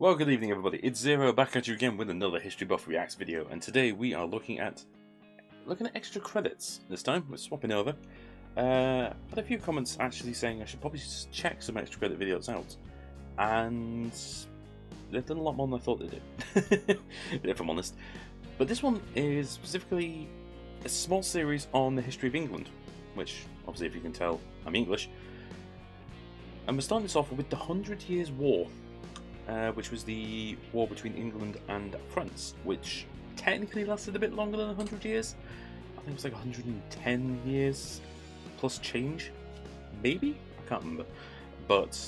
Well, good evening, everybody. It's Zero back at you again with another History Buff Reacts video, and today we are looking at looking at extra credits. This time we're swapping over. Uh, had a few comments actually saying I should probably just check some extra credit videos out, and they've done a lot more than I thought they did, if I'm honest. But this one is specifically a small series on the history of England, which obviously, if you can tell, I'm English. And we're starting this off with the Hundred Years' War, uh, which was the war between England and France, which technically lasted a bit longer than 100 years. I think it was like 110 years plus change, maybe? I can't remember. But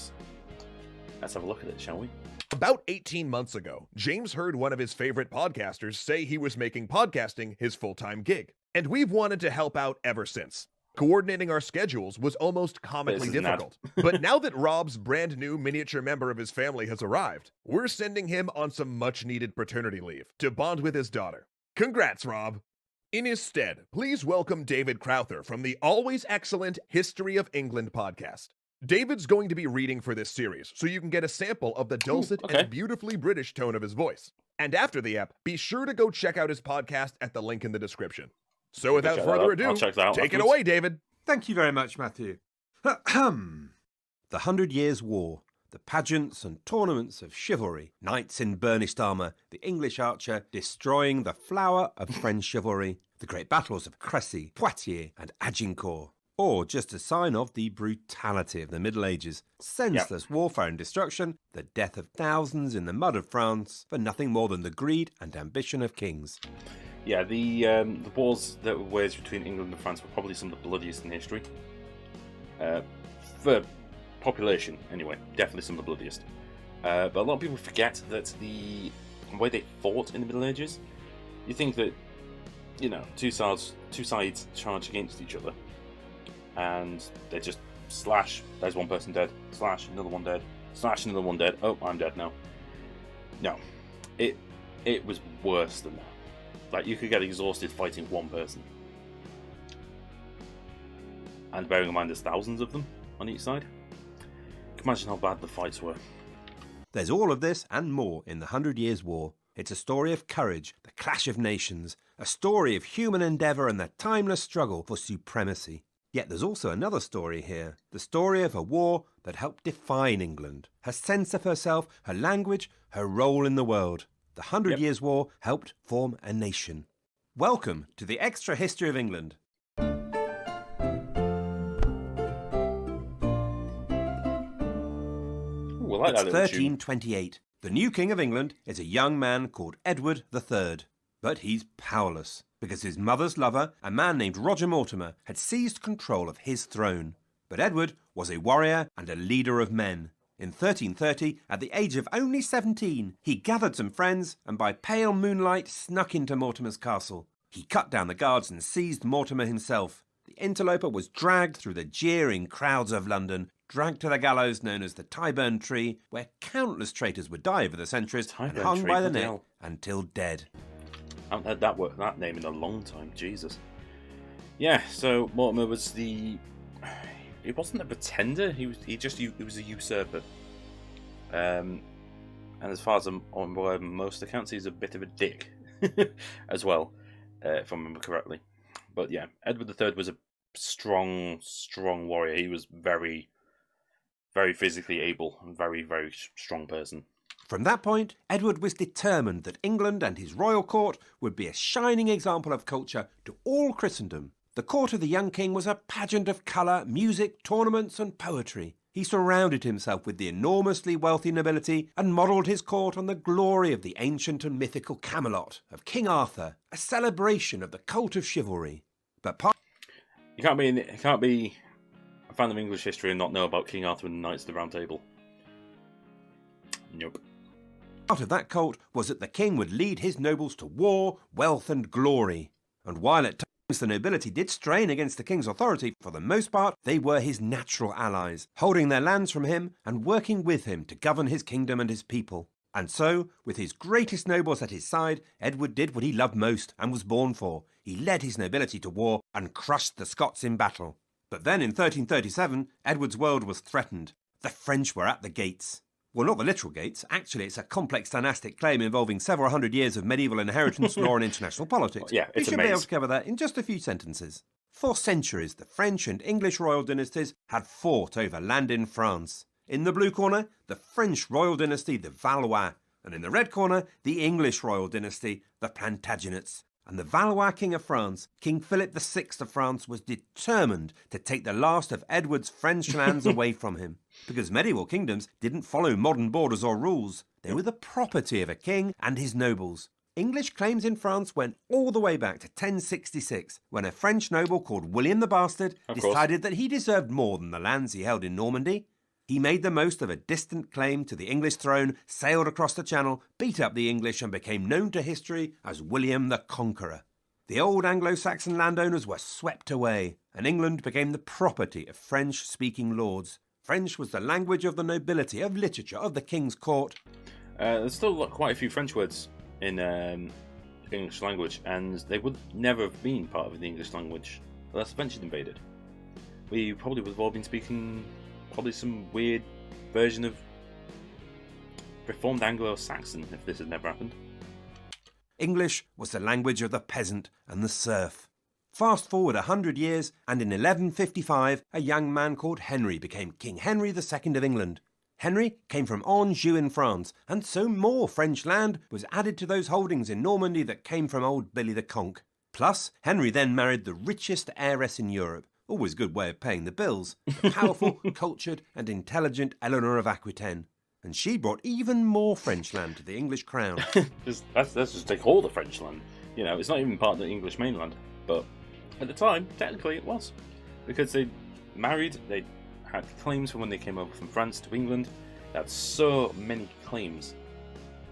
let's have a look at it, shall we? About 18 months ago, James heard one of his favorite podcasters say he was making podcasting his full time gig. And we've wanted to help out ever since. Coordinating our schedules was almost comically difficult. but now that Rob's brand new miniature member of his family has arrived, we're sending him on some much needed paternity leave to bond with his daughter. Congrats, Rob! In his stead, please welcome David Crowther from the always excellent History of England podcast. David's going to be reading for this series, so you can get a sample of the dulcet okay. and beautifully British tone of his voice. And after the app, be sure to go check out his podcast at the link in the description. So without further ado, I'll check that out take it away, David. Thank you very much, Matthew. Ahem. the Hundred Years' War, the pageants and tournaments of chivalry, knights in burnished armour, the English archer destroying the flower of French chivalry, the great battles of Crécy, Poitiers, and Agincourt. Or just a sign of the brutality of the Middle Ages, senseless warfare and destruction, the death of thousands in the mud of France for nothing more than the greed and ambition of kings. Yeah, the um, the wars that were waged between England and France were probably some of the bloodiest in history. Uh, for population, anyway, definitely some of the bloodiest. Uh, but a lot of people forget that the way they fought in the Middle Ages, you think that you know two sides two sides charge against each other, and they just slash. There's one person dead. Slash another one dead. Slash another one dead. Oh, I'm dead now. No, it it was worse than that. Like you could get exhausted fighting one person. And bearing in mind there's thousands of them on each side. Imagine how bad the fights were. There's all of this and more in the Hundred Years' War. It's a story of courage, the clash of nations, a story of human endeavour and the timeless struggle for supremacy. Yet there's also another story here the story of a war that helped define England, her sense of herself, her language, her role in the world. The Hundred Yep. Years' War helped form a nation. Welcome to the Extra History of England. Ooh, I like It's that little tune. 1328. The new King of England is a young man called Edward III. But he's powerless because his mother's lover, a man named Roger Mortimer, had seized control of his throne. But Edward was a warrior and a leader of men. In 1330, at the age of only 17, he gathered some friends and by pale moonlight snuck into Mortimer's castle. He cut down the guards and seized Mortimer himself. The interloper was dragged through the jeering crowds of London, dragged to the gallows known as the Tyburn Tree, where countless traitors would die over the centuries and hung by the neck until dead. I haven't heard that word, that name in a long time. Jesus. Yeah. So Mortimer was the. He wasn't a pretender. He was. He just. He was a usurper. Um, and as far as I'm on by most accounts, he's a bit of a dick as well, uh, if I remember correctly. But yeah, Edward III was a strong, strong warrior. He was very, very physically able and very, very strong person. From that point, Edward was determined that England and his royal court would be a shining example of culture to all Christendom. The court of the young king was a pageant of colour, music, tournaments, and poetry. He surrounded himself with the enormously wealthy nobility and modelled his court on the glory of the ancient and mythical Camelot, of King Arthur, a celebration of the cult of chivalry. But part You can't be in, you can't be a fan of English history and not know about King Arthur and the Knights of the Round Table. Nope. Part of that cult was that the king would lead his nobles to war, wealth, and glory. And while at times the nobility did strain against the king's authority, for the most part they were his natural allies, holding their lands from him and working with him to govern his kingdom and his people. And so, with his greatest nobles at his side, Edward did what he loved most and was born for. He led his nobility to war and crushed the Scots in battle. But then in 1337, Edward's world was threatened. The French were at the gates. Well, not the literal gates. Actually, it's a complex dynastic claim involving several hundred years of medieval inheritance law and international politics. Yeah, we it's should a be able to cover that in just a few sentences. For centuries, the French and English royal dynasties had fought over land in France. In the blue corner, the French royal dynasty, the Valois, and in the red corner, the English royal dynasty, the Plantagenets. And the Valois King of France, King Philip VI of France, was determined to take the last of Edward's French lands away from him. Because medieval kingdoms didn't follow modern borders or rules, they were the property of a king and his nobles. English claims in France went all the way back to 1066, when a French noble called William the Bastard Of course. decided that he deserved more than the lands he held in Normandy. He made the most of a distant claim to the English throne, sailed across the Channel, beat up the English, and became known to history as William the Conqueror. The old Anglo Saxon landowners were swept away, and England became the property of French speaking lords. French was the language of the nobility, of literature, of the king's court. Uh, there's still quite a few French words in um, English language, and they would never have been part of the English language unless the French had invaded. We probably would have all been speaking probably some weird version of Reformed Anglo-Saxon if this had never happened. English was the language of the peasant and the serf. Fast forward a hundred years, and in 1155, a young man called Henry became King Henry II of England. Henry came from Anjou in France, and so more French land was added to those holdings in Normandy that came from old Billy the Conk. Plus, Henry then married the richest heiress in Europe. Always a good way of paying the bills. The powerful, cultured, and intelligent Eleanor of Aquitaine. And she brought even more French land to the English crown. Just let's, let's just take all the French land. You know, it's not even part of the English mainland, but at the time, technically, it was because they married. They had claims from when they came over from France to England. They had so many claims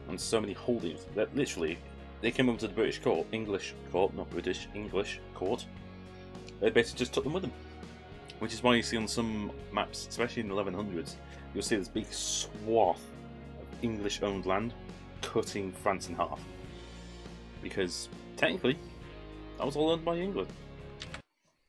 and so many holdings that literally they came over to the British court, English court, not British, English court. They basically just took them with them, which is why you see on some maps, especially in the 1100s, you'll see this big swath of English-owned land cutting France in half. Because technically, that was all owned by England.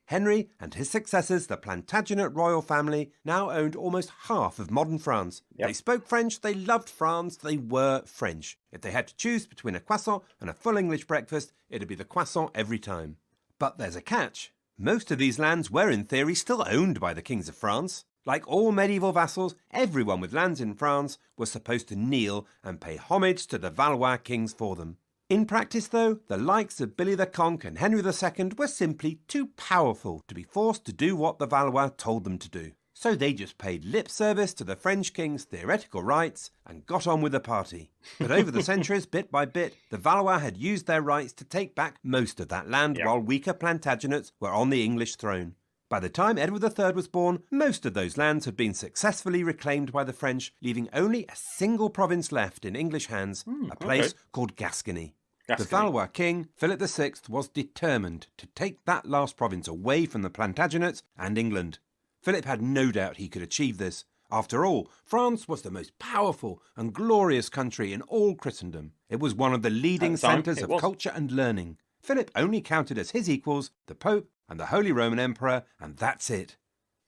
Henry and his successors, the Plantagenet royal family, now owned almost half of modern France. Yep. They spoke French, they loved France, they were French. If they had to choose between a croissant and a full English breakfast, it'd be the croissant every time. But there's a catch. Most of these lands were, in theory, still owned by the kings of France. Like all medieval vassals, everyone with lands in France was supposed to kneel and pay homage to the Valois kings for them. In practice, though, the likes of Billy the Conk and Henry II were simply too powerful to be forced to do what the Valois told them to do. So they just paid lip service to the French king's theoretical rights and got on with the party. But over the centuries, bit by bit, the Valois had used their rights to take back most of that land Yeah. while weaker Plantagenets were on the English throne. By the time Edward III was born, most of those lands had been successfully reclaimed by the French, leaving only a single province left in English hands, hmm, a place okay. called Gascony. Gascony. The Valois king, Philip VI, was determined to take that last province away from the Plantagenets and England. Philip had no doubt he could achieve this. After all, France was the most powerful and glorious country in all Christendom. It was one of the leading centres of was. culture and learning. Philip only counted as his equals the Pope and the Holy Roman Emperor, and that's it.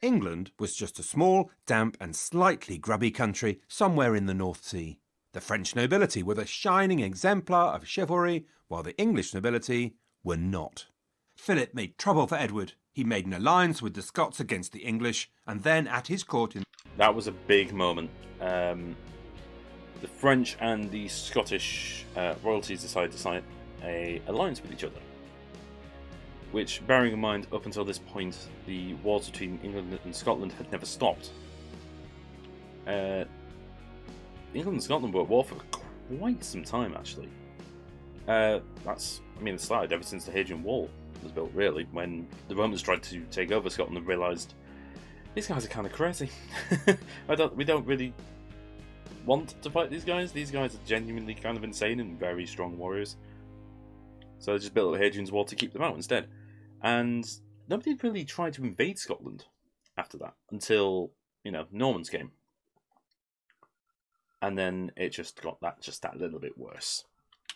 England was just a small, damp, and slightly grubby country somewhere in the North Sea. The French nobility were the shining exemplar of chivalry, while the English nobility were not. Philip made trouble for Edward. He made an alliance with the Scots against the English, and then at his court in That was a big moment. Um, the French and the Scottish uh, royalties decided to sign a alliance with each other. Which, bearing in mind, up until this point, the wars between England and Scotland had never stopped. Uh, England and Scotland were at war for quite some time, actually. Uh, that's, I mean, it started ever since the Hadrian Wall was built, really, when the Romans tried to take over Scotland and realised these guys are kind of crazy. Don't. We don't really want to fight these guys. These guys are genuinely kind of insane and very strong warriors. So they just built up Hadrian's Wall to keep them out instead. And nobody really tried to invade Scotland after that until you know Normans came, and then it just got that just that little bit worse.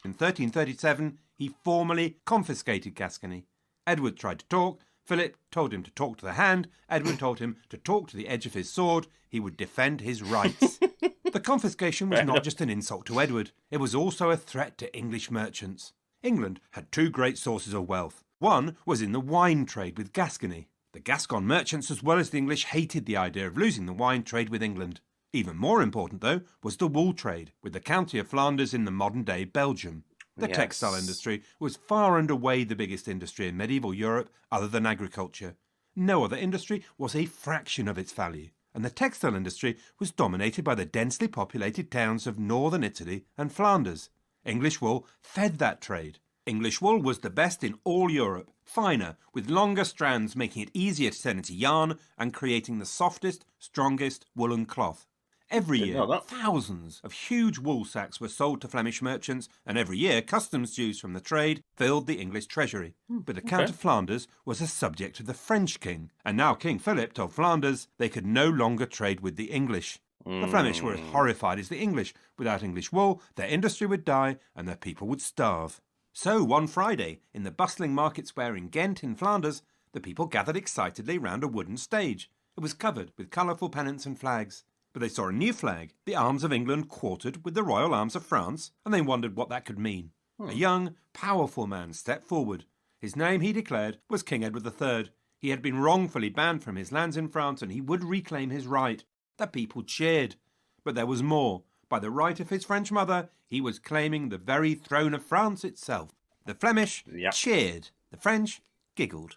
In 1337, he formally confiscated Gascony. Edward tried to talk. Philip told him to talk to the hand. Edward told him to talk to the edge of his sword. He would defend his rights. The confiscation was not just an insult to Edward, it was also a threat to English merchants. England had two great sources of wealth. One was in the wine trade with Gascony. The Gascon merchants, as well as the English, hated the idea of losing the wine trade with England. Even more important, though, was the wool trade, with the county of Flanders in the modern day Belgium. The Yes. textile industry was far and away the biggest industry in medieval Europe other than agriculture. No other industry was a fraction of its value, and the textile industry was dominated by the densely populated towns of northern Italy and Flanders. English wool fed that trade. English wool was the best in all Europe, finer, with longer strands making it easier to turn into yarn and creating the softest, strongest woolen cloth. Every year, thousands of huge wool sacks were sold to Flemish merchants, and every year customs dues from the trade filled the English treasury. Hmm, but the Count of Flanders was a subject of the French king, and now King Philip told Flanders they could no longer trade with the English. The Flemish were as hmm. horrified as the English. Without English wool, their industry would die and their people would starve. So one Friday, in the bustling market square in Ghent in Flanders, the people gathered excitedly round a wooden stage. It was covered with colourful pennants and flags. But they saw a new flag, the arms of England quartered with the royal arms of France, and they wondered what that could mean. A hmm. young, powerful man stepped forward. His name, he declared, was King Edward III. He had been wrongfully banned from his lands in France, and he would reclaim his right. The people cheered. But there was more. By the right of his French mother, he was claiming the very throne of France itself. The Flemish Yeah. cheered. The French giggled.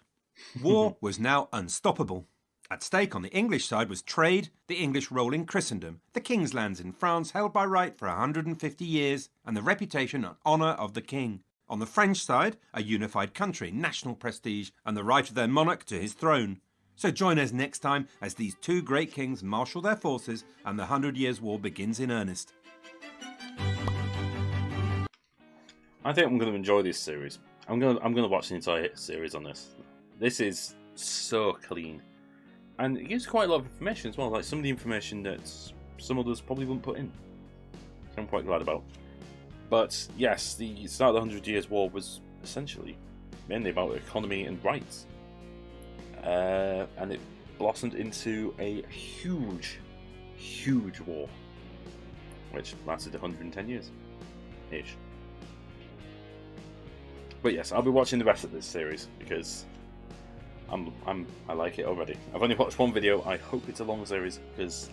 War was now unstoppable. At stake on the English side was trade, the English role in Christendom, the king's lands in France held by right for 150 years, and the reputation and honour of the king. On the French side, a unified country, national prestige, and the right of their monarch to his throne. So join us next time as these two great kings marshal their forces and the Hundred Years' War begins in earnest. I think I'm going to enjoy this series. I'm going to I'm going to watch the entire series on this. This is so clean, and it gives quite a lot of information as well. Like some of the information that some others probably wouldn't put in. So I'm quite glad about. But yes, the start of the Hundred Years' War was essentially mainly about economy and rights, uh, and it blossomed into a huge, huge war, which lasted 110 years, ish. But yes, I'll be watching the rest of this series because I'm I'm I like it already. I've only watched one video. I hope it's a long series because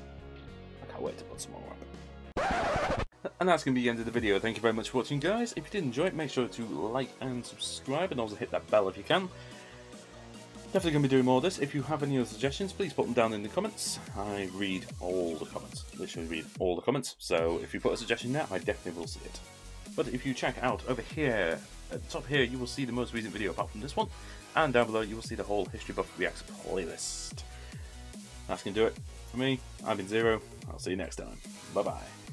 I can't wait to put some more up. And that's going to be the end of the video. Thank you very much for watching, guys. If you did enjoy it, make sure to like and subscribe, and also hit that bell if you can. Definitely going to be doing more of this. If you have any other suggestions, please put them down in the comments. I read all the comments. Literally read all the comments. So if you put a suggestion there, I definitely will see it. But if you check out over here, at the top here, you will see the most recent video apart from this one. And down below, you will see the whole History Buff Reacts playlist. That's going to do it for me. I've been Zero. I'll see you next time. Bye bye.